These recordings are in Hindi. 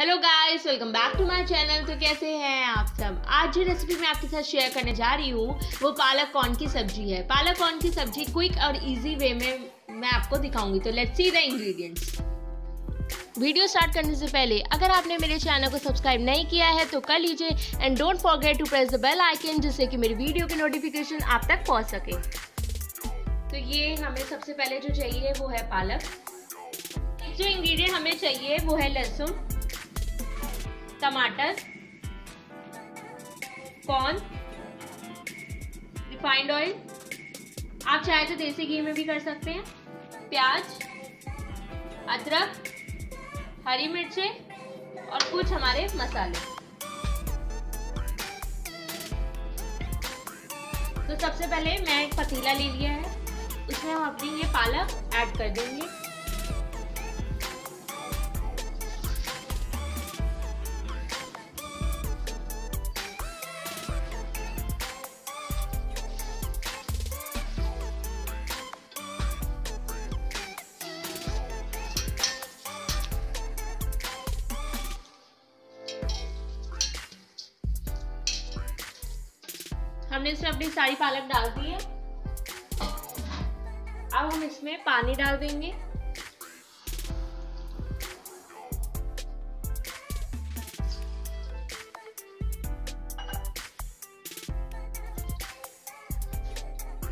Hello guys welcome back to my channel तो कैसे हैं आप सब? आज जो रेसिपी मैं आपके साथ शेयर करने जा रही हूँ, वो पालक कॉर्न की सब्ज़ी है। पालक कॉर्न की सब्ज़ी क्विक और इजी वे में मैं आपको दिखाऊँगी। तो let's see the ingredients video start करने से पहले, अगर आपने मेरे चैनल को सब्सक्राइब नहीं किया है तो कर लीजिए and don't forget to press the bell icon जिससे कि मेरी वीडियो की नोटिफिकेशन आप तक पहुँच सके। तो ये हमें सबसे पहले जो चाहिए वो है पालक। जो इंग्रेडिएंट हमें चाहिए वो है लहसुन। टमाटर कॉर्न रिफाइंड ऑयल आप चाहे तो देसी घी में भी कर सकते हैं। प्याज, अदरक, हरी मिर्चें और कुछ हमारे मसाले। तो सबसे पहले मैं एक पतीला ले लिया है। उसमें हम अपनी ये पालक ऐड कर देंगे। हमने इसमें अपनी सारी पालक डाल दी है। अब हम इसमें पानी डाल देंगे।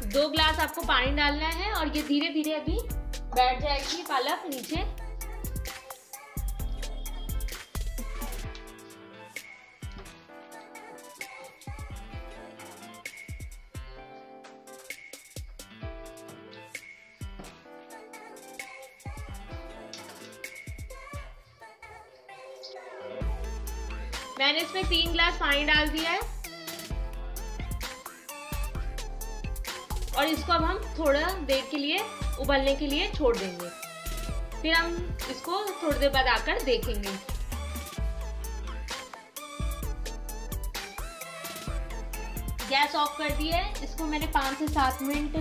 दो ग्लास आपको पानी डालना है और ये धीरे धीरे अभी बैठ जाएगी पालक नीचे। मैंने इसमें तीन ग्लास पानी डाल दिया है। और इसको अब हम थोड़ा देर के लिए उबलने के लिए छोड़ देंगे। फिर हम इसको थोड़ी देर बाद आकर देखेंगे। गैस ऑफ़ कर दी है। इसको मैंने पाँच से सात मिनट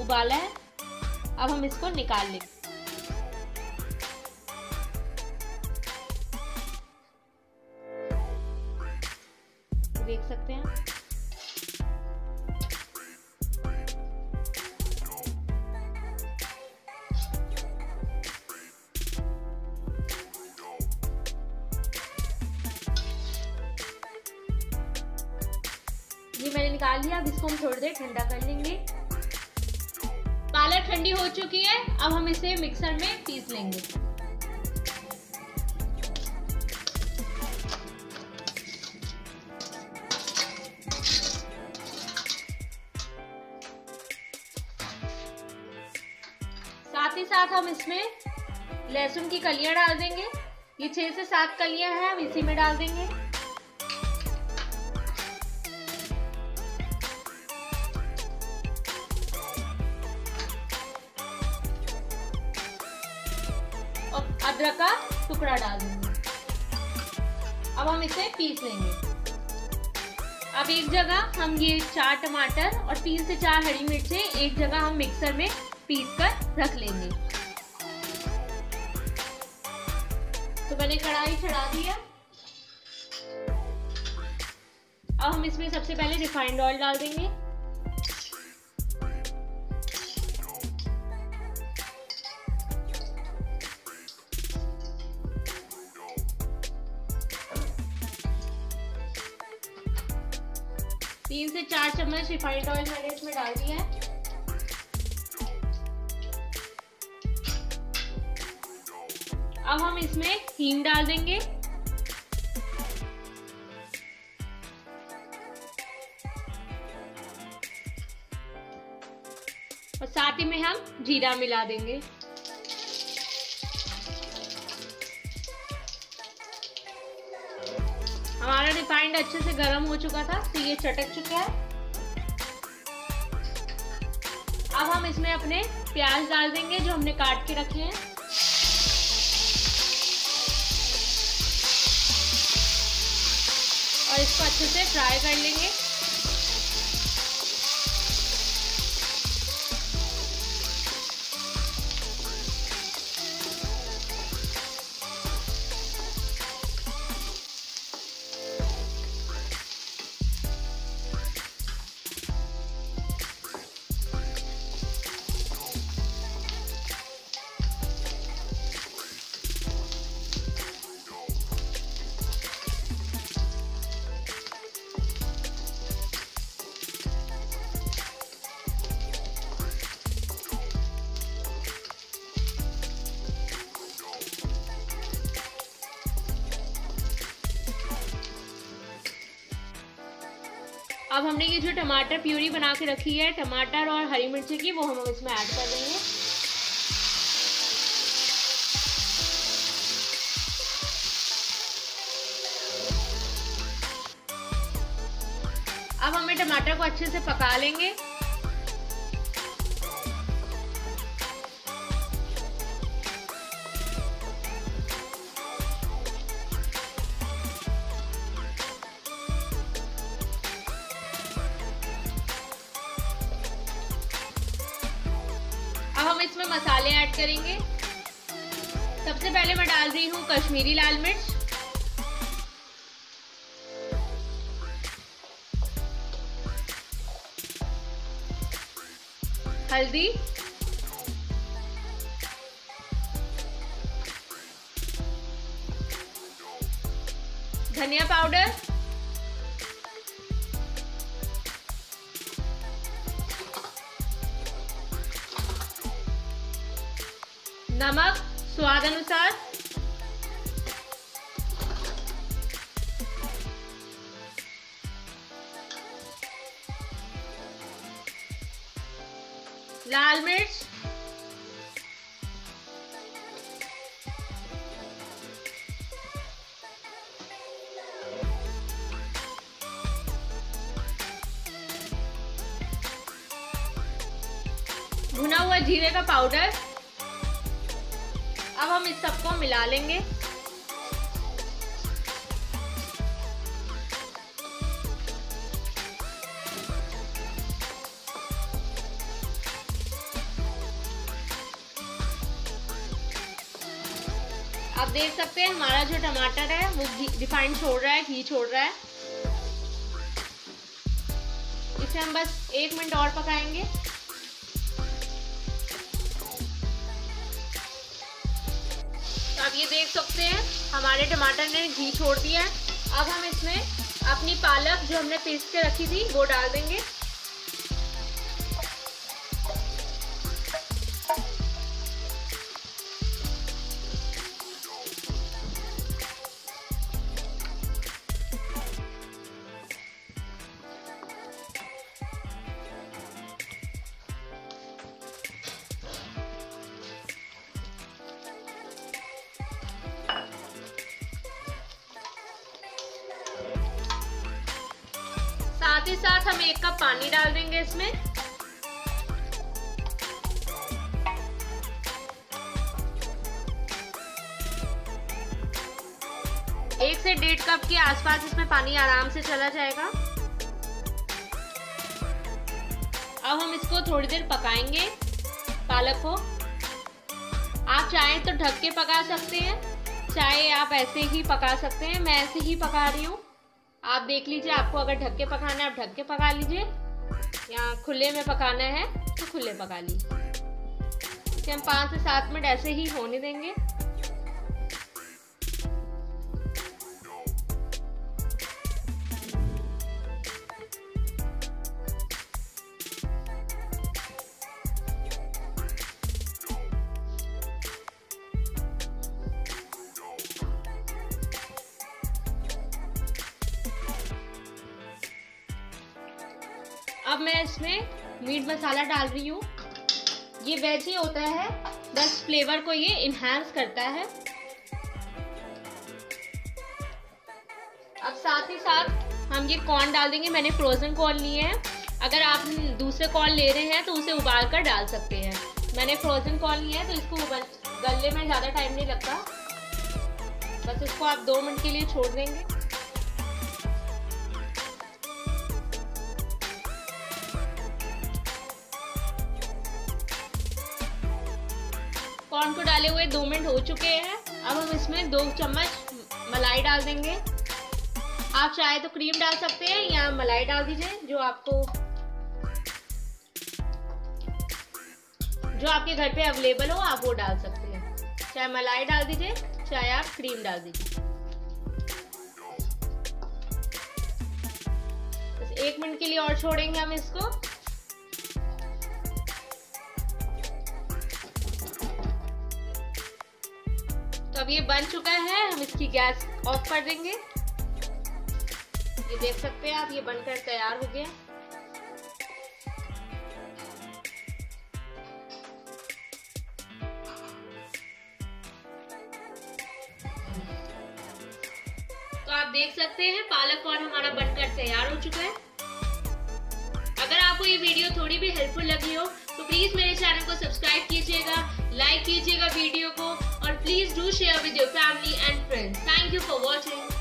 उबाला है। अब हम इसको निकाल लेंगे। देख सकते हैं। ये मैंने निकाल लिया, अब इसको हम थोड़ी देर ठंडा कर लेंगे। पालक ठंडी हो चुकी है, अब हम इसे मिक्सर में पीस लेंगे। साथ ही साथ हम इसमें लहसुन की कलियाँ डाल देंगे। ये छह से सात कलियाँ हैं, हम इसी में डाल देंगे। और अदरक का टुकड़ा डाल देंगे। अब हम इसे पीस लेंगे। अब एक जगह हम ये चार टमाटर और तीन से चार हरी मिर्चें एक जगह हम मिक्सर में पीस कर रख लेंगे। तो मैंने कढ़ाई चढ़ा दिया अब हम इसमें सबसे पहले रिफाइंड ऑयल डाल देंगे। तीन से चार चम्मच रिफाइंड ऑयल मैंने इसमें डाल दिया है। अब हम इसमें हींग डाल देंगे। और साथ ही में हम जीरा मिला देंगे। हमारा रिफाइंड अच्छे से गर्म हो चुका था तो ये चटक चुका है। अब हम इसमें अपने प्याज डाल देंगे जो हमने काट के रखे हैं। और इसको अच्छे से फ्राई कर लेंगे। अब हमने ये जो टमाटर प्यूरी बना के रखी है, टमाटर और हरी मिर्ची की, वो हम इसमें ऐड कर देंगे। अब हमें टमाटर को अच्छे से पका लेंगे। अब हम इसमें मसाले ऐड करेंगे। सबसे पहले मैं डाल रही हूँ कश्मीरी लाल मिर्च। हल्दी। धनिया पाउडर। नमक स्वाद अनुसार। लाल मिर्च। भुना हुआ जीरे का पाउडर। हम इस सबको मिला लेंगे। आप देख सकते हैं, हमारा जो टमाटर है, वो रिफाइंड छोड़ रहा है, घी छोड़ रहा है। इसे हम बस एक मिनट और पकाएँगे। आप ये देख सकते हैं, हमारे टमाटर ने घी छोड़ दिया है। अब हम इसमें अपनी पालक जो हमने पीस के रखी थी, वो डाल देंगे। साथ ही साथ हम एक कप पानी डाल देंगे इसमें। एक से डेढ़ कप के आसपास इसमें पानी आराम से चला जाएगा। अब हम इसको थोड़ी देर पकाएँगे, पालक को। आप चाहें तो ढक के पका सकते हैं, चाहे आप ऐसे ही पका सकते हैं, मैं ऐसे ही पका रही हूँ। आप देख लीजिए, आपको अगर ढक के पकाना है, आप ढक के पका लीजिए। या खुले में पकाना है तो खुले पका लीजिए। हम पाँच से सात मिनट ऐसे ही होने देंगे। अब मैं इसमें मीट मसाला डाल रही हूँ। ये वेज ही होता है, बस फ्लेवर को ये इन्हांस करता है। अब साथ ही साथ हम ये कॉर्न डाल देंगे। मैंने फ्रोजन कॉर्न लिए हैं। अगर आप दूसरे कॉर्न ले रहे हैं तो उसे उबाल कर डाल सकते हैं। मैंने फ्रोजन कॉर्न लिया है तो इसको उबल, गलने में ज़्यादा टाइम नहीं लगता। बस इसको आप दो मिनट के लिए छोड़ देंगे। कॉर्न को डाले हुए दो मिनट हो चुके हैं। अब हम इसमें दो चम्मच मलाई डाल देंगे। आप चाहे तो क्रीम डाल सकते हैं या मलाई डाल दीजिए, जो आपको जो आपके घर पे अवेलेबल हो, आप वो डाल सकते हैं। चाहे मलाई डाल दीजिए, चाहे आप क्रीम डाल दीजिए। एक मिनट के लिए और छोड़ेंगे हम इसको। ये बन चुका है, हम इसकी गैस ऑफ़ कर देंगे। ये देख सकते हैं आप, ये बनकर तैयार हो गया। तो आप देख सकते हैं, पालक कॉर्न हमारा बनकर तैयार हो चुका है। अगर आपको ये वीडियो थोड़ी भी हेल्पफुल लगी हो तो प्लीज़ मेरे चैनल को सब्सक्राइब कीजिएगा लाइक कीजिएगा वीडियो को Please do share with your family and friends. Thank you for watching.